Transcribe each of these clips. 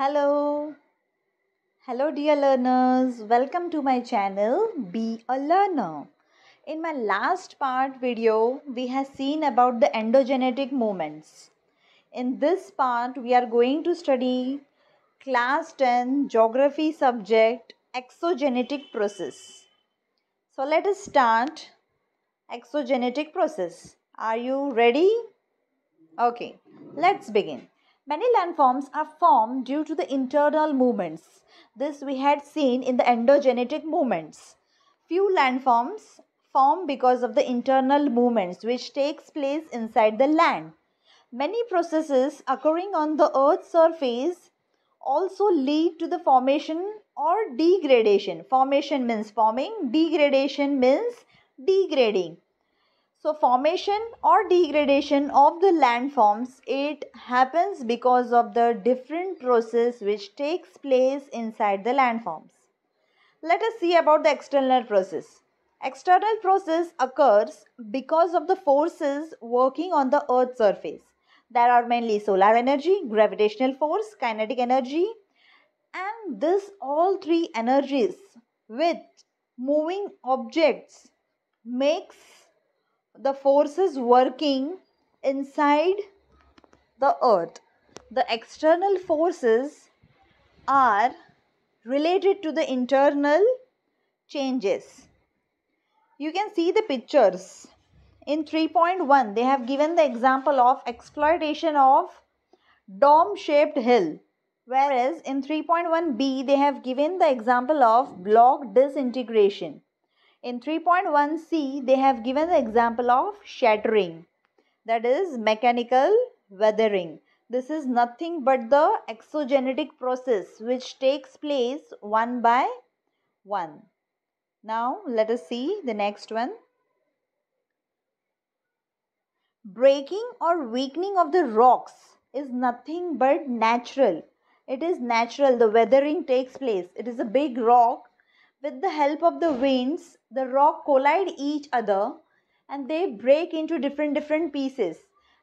Hello. Hello, dear learners. Welcome to my channel, Be a Learner. In my last part video, we have seen about the endogenetic movements. In this part, we are going to study class 10 geography subject exogenetic process. So let us start exogenetic process. Are you ready? Okay, let's begin. Many landforms are formed due to the internal movements. This we had seen in the endogenetic movements. Few landforms form because of the internal movements which takes place inside the land. Many processes occurring on the earth's surface also lead to the formation or degradation. Formation means forming, degradation means degrading. So formation or degradation of the landforms, it happens because of the different process which takes place inside the landforms. Let us see about the external process. External process occurs because of the forces working on the earth's surface. There are mainly solar energy, gravitational force, kinetic energy and this all three energies with moving objects makes the forces working inside the earth. The external forces are related to the internal changes. You can see the pictures. In 3.1, they have given the example of exploitation of dome shaped hill. Whereas in 3.1b, they have given the example of block disintegration. In 3.1c, they have given the example of shattering, that is mechanical weathering. This is nothing but the exogenetic process which takes place one by one. Now, let us see the next one. Breaking or weakening of the rocks is nothing but natural. It is natural. The weathering takes place. It is a big rock with the help of the winds, the rock collide each other and they break into different different pieces.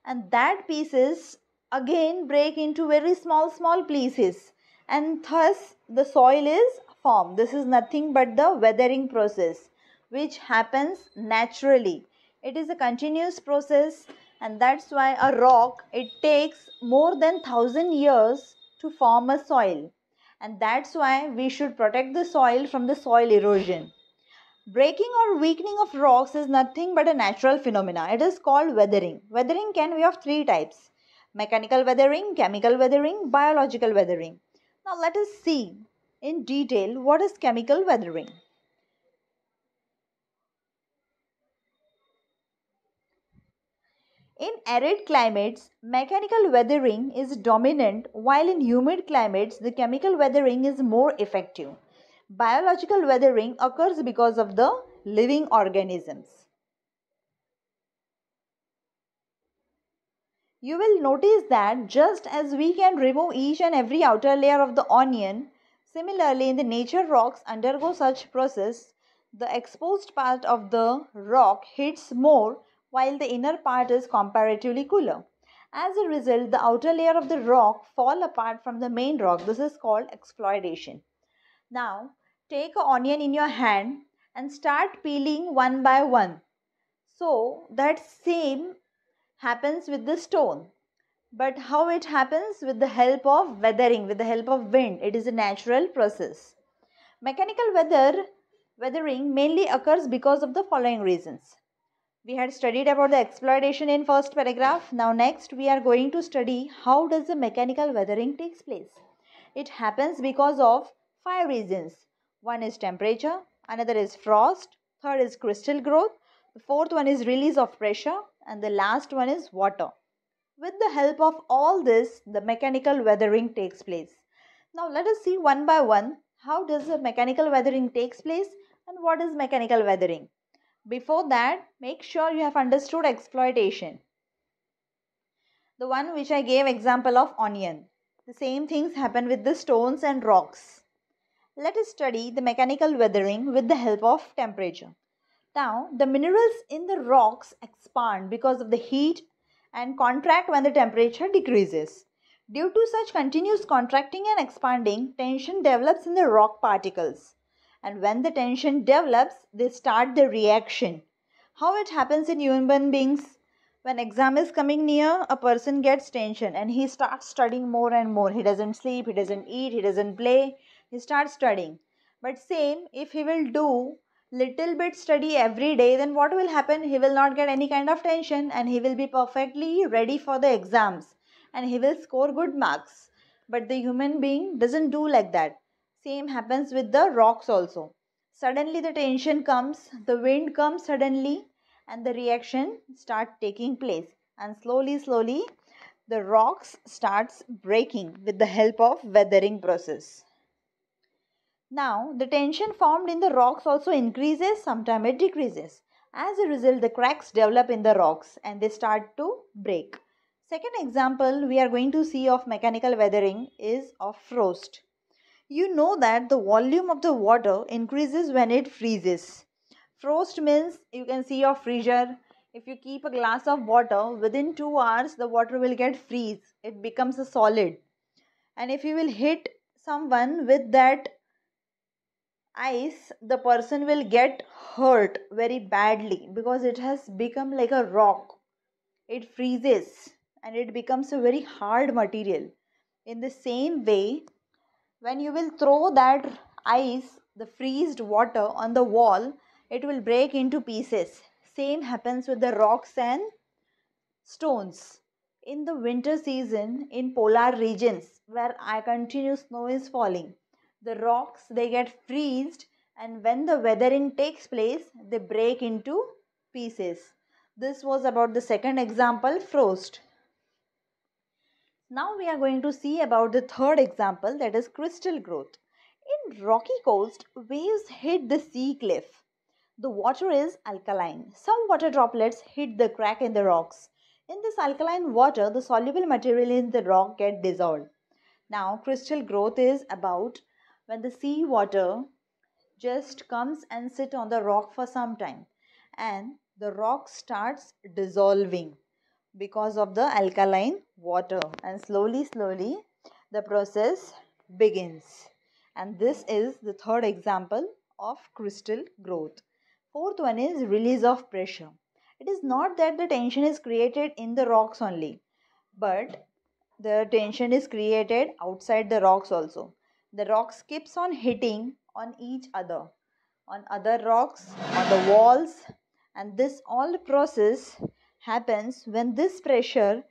And that pieces again break into very small small pieces. And thus the soil is formed. This is nothing but the weathering process which happens naturally. It is a continuous process and that's why a rock it takes more than thousand years to form a soil and that's why we should protect the soil from the soil erosion. Breaking or weakening of rocks is nothing but a natural phenomena. It is called weathering. Weathering can be of three types. Mechanical weathering, chemical weathering, biological weathering. Now let us see in detail what is chemical weathering. In arid climates, mechanical weathering is dominant while in humid climates, the chemical weathering is more effective. Biological weathering occurs because of the living organisms. You will notice that just as we can remove each and every outer layer of the onion, similarly in the nature rocks undergo such process, the exposed part of the rock heats more while the inner part is comparatively cooler. As a result, the outer layer of the rock fall apart from the main rock. This is called exfoliation. Now, take an onion in your hand and start peeling one by one. So, that same happens with the stone. But how it happens? With the help of weathering, with the help of wind. It is a natural process. Mechanical weather, weathering mainly occurs because of the following reasons. We had studied about the exploitation in first paragraph. Now next we are going to study how does the mechanical weathering takes place. It happens because of five reasons. One is temperature, another is frost, third is crystal growth, the fourth one is release of pressure and the last one is water. With the help of all this, the mechanical weathering takes place. Now let us see one by one how does the mechanical weathering takes place and what is mechanical weathering. Before that, make sure you have understood exploitation. The one which I gave example of onion. The same things happen with the stones and rocks. Let us study the mechanical weathering with the help of temperature. Now, the minerals in the rocks expand because of the heat and contract when the temperature decreases. Due to such continuous contracting and expanding, tension develops in the rock particles. And when the tension develops, they start the reaction. How it happens in human beings? When exam is coming near, a person gets tension and he starts studying more and more. He doesn't sleep, he doesn't eat, he doesn't play. He starts studying. But same, if he will do little bit study every day then what will happen he will not get any kind of tension and he will be perfectly ready for the exams and he will score good marks but the human being doesn't do like that same happens with the rocks also suddenly the tension comes the wind comes suddenly and the reaction start taking place and slowly slowly the rocks starts breaking with the help of weathering process now, the tension formed in the rocks also increases, sometimes it decreases. As a result, the cracks develop in the rocks and they start to break. Second example we are going to see of mechanical weathering is of frost. You know that the volume of the water increases when it freezes. Frost means you can see your freezer. If you keep a glass of water, within 2 hours the water will get freeze. It becomes a solid. And if you will hit someone with that ice the person will get hurt very badly because it has become like a rock it freezes and it becomes a very hard material in the same way when you will throw that ice the freezed water on the wall it will break into pieces. Same happens with the rocks and stones. In the winter season in polar regions where i continue snow is falling the rocks they get freezed and when the weathering takes place they break into pieces. This was about the second example frost now we are going to see about the third example that is crystal growth. In rocky coast waves hit the sea cliff. The water is alkaline. Some water droplets hit the crack in the rocks. In this alkaline water the soluble material in the rock get dissolved. Now crystal growth is about when the sea water just comes and sit on the rock for some time and the rock starts dissolving because of the alkaline water. And slowly slowly the process begins. And this is the third example of crystal growth. Fourth one is release of pressure. It is not that the tension is created in the rocks only but the tension is created outside the rocks also. The rocks keeps on hitting on each other on other rocks on the walls and this all process happens when this pressure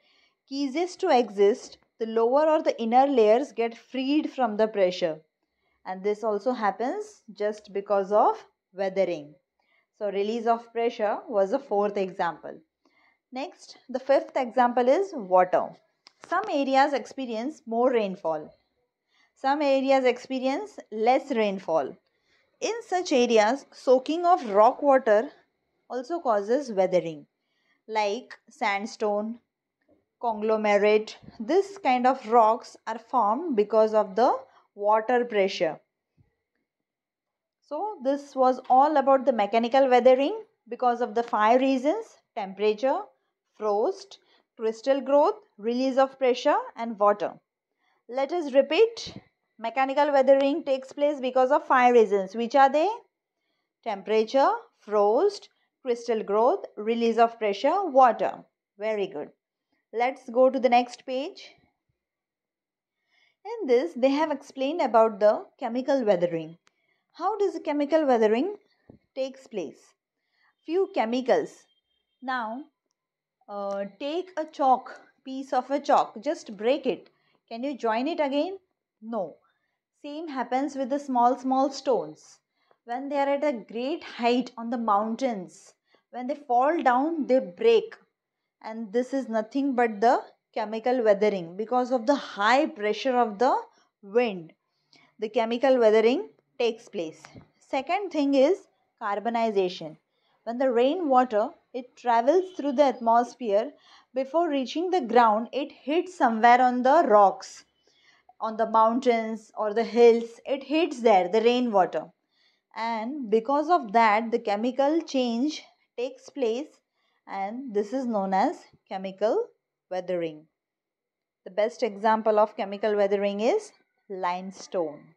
ceases to exist the lower or the inner layers get freed from the pressure. And this also happens just because of weathering. So release of pressure was the fourth example. Next the fifth example is water. Some areas experience more rainfall. Some areas experience less rainfall. In such areas, soaking of rock water also causes weathering, like sandstone, conglomerate. This kind of rocks are formed because of the water pressure. So, this was all about the mechanical weathering because of the five reasons temperature, frost, crystal growth, release of pressure, and water. Let us repeat. Mechanical weathering takes place because of five reasons. Which are they? Temperature, frost, crystal growth, release of pressure, water. Very good. Let's go to the next page. In this, they have explained about the chemical weathering. How does the chemical weathering takes place? Few chemicals. Now, uh, take a chalk, piece of a chalk, just break it can you join it again? No. Same happens with the small, small stones. When they are at a great height on the mountains, when they fall down, they break. And this is nothing but the chemical weathering because of the high pressure of the wind. The chemical weathering takes place. Second thing is carbonization. When the rainwater it travels through the atmosphere before reaching the ground it hits somewhere on the rocks on the mountains or the hills it hits there the rainwater and because of that the chemical change takes place and this is known as chemical weathering The best example of chemical weathering is limestone.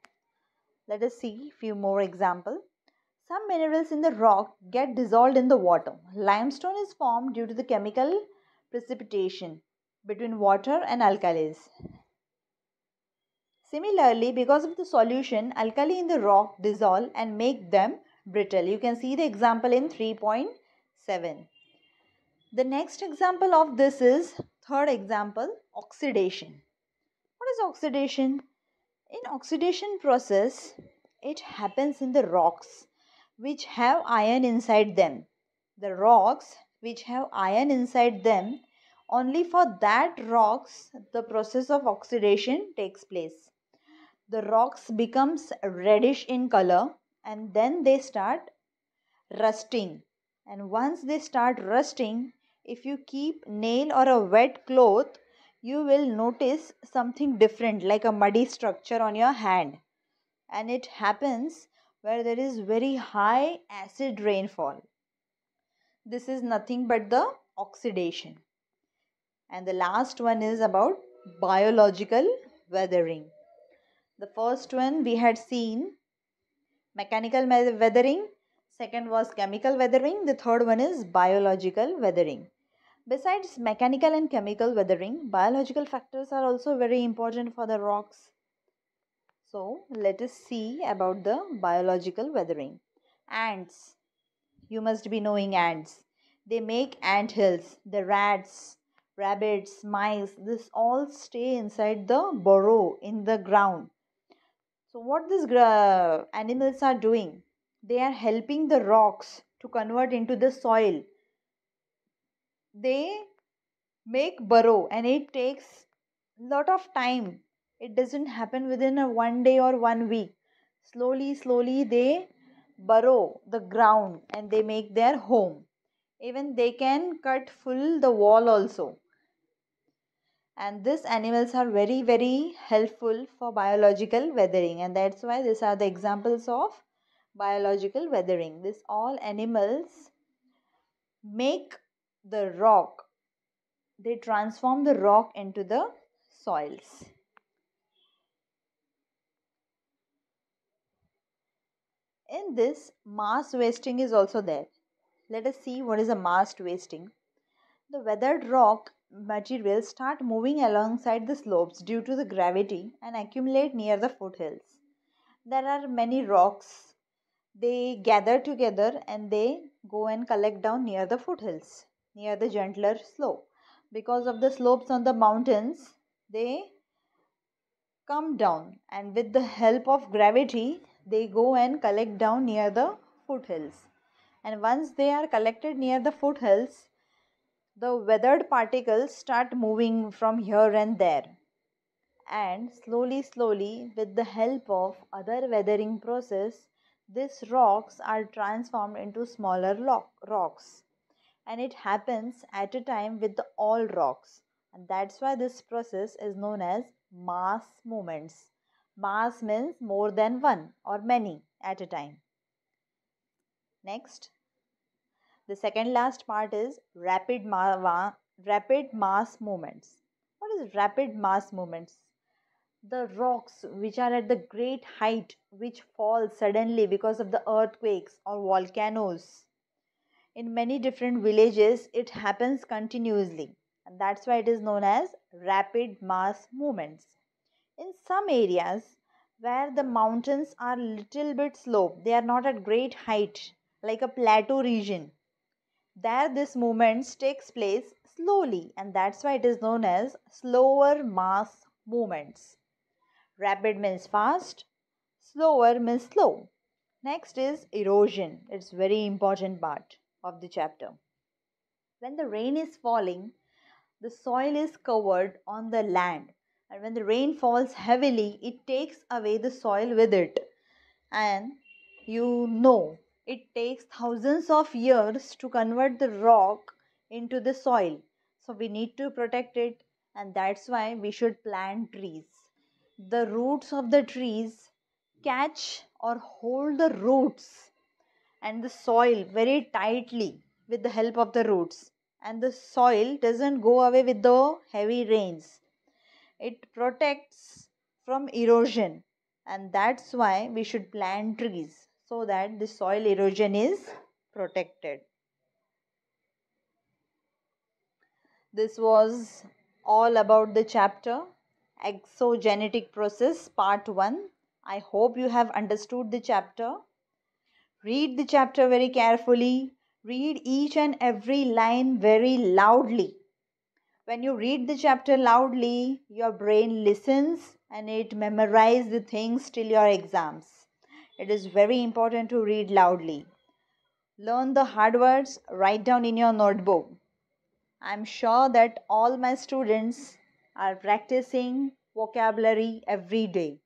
Let us see few more examples. Some minerals in the rock get dissolved in the water. Limestone is formed due to the chemical precipitation between water and alkalis. Similarly, because of the solution, alkali in the rock dissolve and make them brittle. You can see the example in 3.7. The next example of this is third example oxidation. What is oxidation? In oxidation process, it happens in the rocks which have iron inside them. The rocks which have iron inside them, only for that rocks the process of oxidation takes place. The rocks becomes reddish in color and then they start rusting. And once they start rusting, if you keep nail or a wet cloth, you will notice something different like a muddy structure on your hand. And it happens where there is very high acid rainfall. This is nothing but the oxidation. And the last one is about biological weathering. The first one we had seen mechanical weathering, second was chemical weathering, the third one is biological weathering. Besides mechanical and chemical weathering, biological factors are also very important for the rocks. So let us see about the biological weathering. Ants. You must be knowing ants. They make ant hills. The rats, rabbits, mice, this all stay inside the burrow in the ground. So what these uh, animals are doing? They are helping the rocks to convert into the soil. They make burrow and it takes a lot of time. It doesn't happen within a one day or one week. Slowly slowly they burrow the ground and they make their home. Even they can cut full the wall also. And these animals are very very helpful for biological weathering and that's why these are the examples of biological weathering this all animals make the rock they transform the rock into the soils In this, mass wasting is also there. Let us see what is a mass wasting. The weathered rock materials start moving alongside the slopes due to the gravity and accumulate near the foothills. There are many rocks. They gather together and they go and collect down near the foothills, near the gentler slope. Because of the slopes on the mountains, they come down and with the help of gravity they go and collect down near the foothills. And once they are collected near the foothills, the weathered particles start moving from here and there. And slowly, slowly, with the help of other weathering process, these rocks are transformed into smaller rocks. And it happens at a time with all rocks. And that's why this process is known as mass movements. Mass means more than one or many at a time. Next, the second last part is rapid, ma rapid mass movements. What is rapid mass movements? The rocks which are at the great height which fall suddenly because of the earthquakes or volcanoes. In many different villages, it happens continuously, and that's why it is known as rapid mass movements. In some areas where the mountains are little bit slope they are not at great height like a plateau region. There this movements takes place slowly and that's why it is known as slower mass movements rapid means fast slower means slow. Next is erosion. It's very important part of the chapter. When the rain is falling the soil is covered on the land. And when the rain falls heavily it takes away the soil with it. And you know it takes thousands of years to convert the rock into the soil. So we need to protect it. And that's why we should plant trees the roots of the trees catch or hold the roots and the soil very tightly with the help of the roots. And the soil doesn't go away with the heavy rains. It protects from erosion. And that's why we should plant trees so that the soil erosion is protected. This was all about the chapter exogenetic process part 1 i hope you have understood the chapter read the chapter very carefully read each and every line very loudly when you read the chapter loudly, your brain listens and it memorizes the things till your exams. It is very important to read loudly. Learn the hard words, write down in your notebook. I'm sure that all my students are practicing vocabulary every day.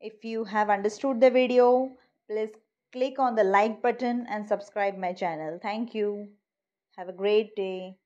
If you have understood the video, please click on the like button and subscribe my channel. Thank you. Have a great day.